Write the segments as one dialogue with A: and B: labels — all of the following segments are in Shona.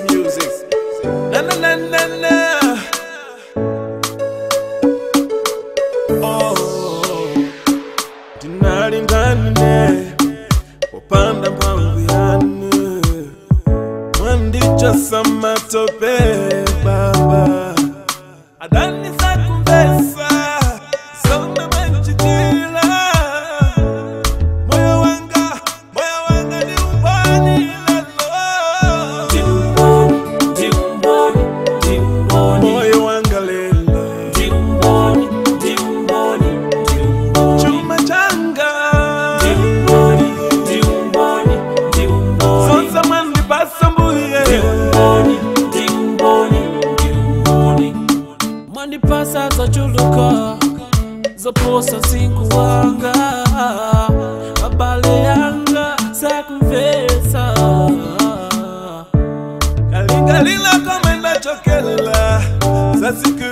A: music. Na na na na na. Oh, ndinalingane wapanda mwangu zaposa sinkuwanga mabale yanga sakuvesa kalingalila komendachokelela sasiku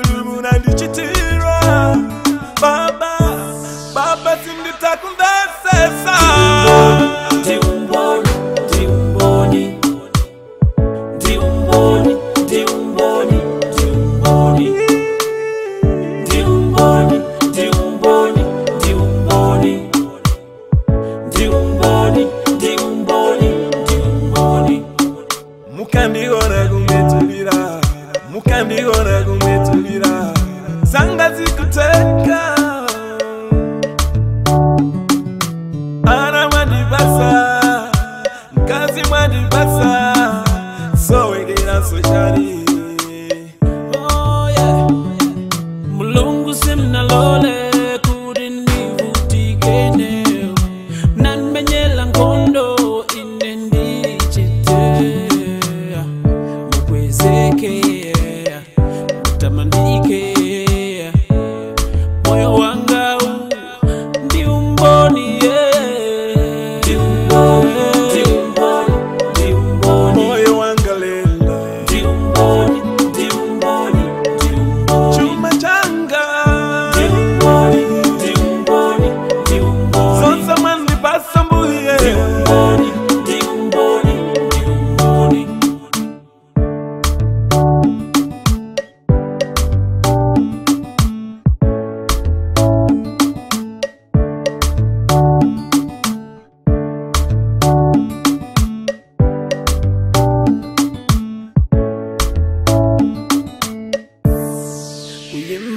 A: ukandiona kumetumira zanga dzikuteka ana mwandibasa mkazi mwandibasa sowegerazoshari so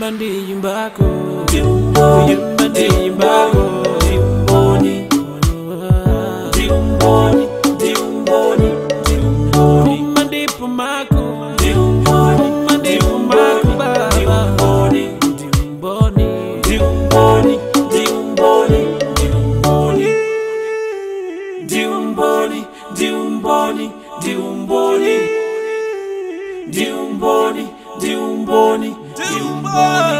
A: imba ndiimbako Diumboni, diumboni, diumboni, diumboni. Oh.